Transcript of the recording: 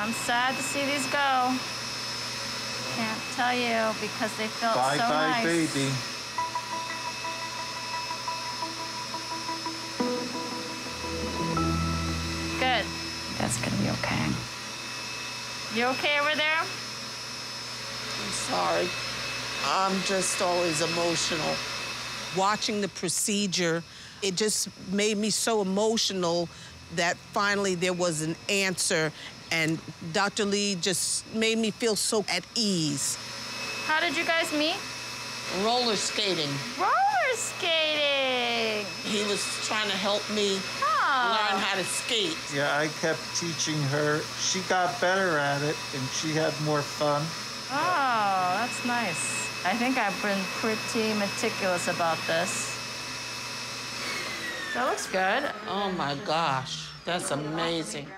I'm sad to see these go. Can't tell you because they felt Bye so bye, nice. baby. Good. That's gonna be okay. You okay over there? I'm sorry. I'm just always emotional. Watching the procedure, it just made me so emotional that finally there was an answer, and Dr. Lee just made me feel so at ease. How did you guys meet? Roller skating. Roller skating. He was trying to help me Oh. learn how to skate. Yeah, I kept teaching her. She got better at it and she had more fun. Oh, that's nice. I think I've been pretty meticulous about this. That looks good. Oh my gosh, that's amazing.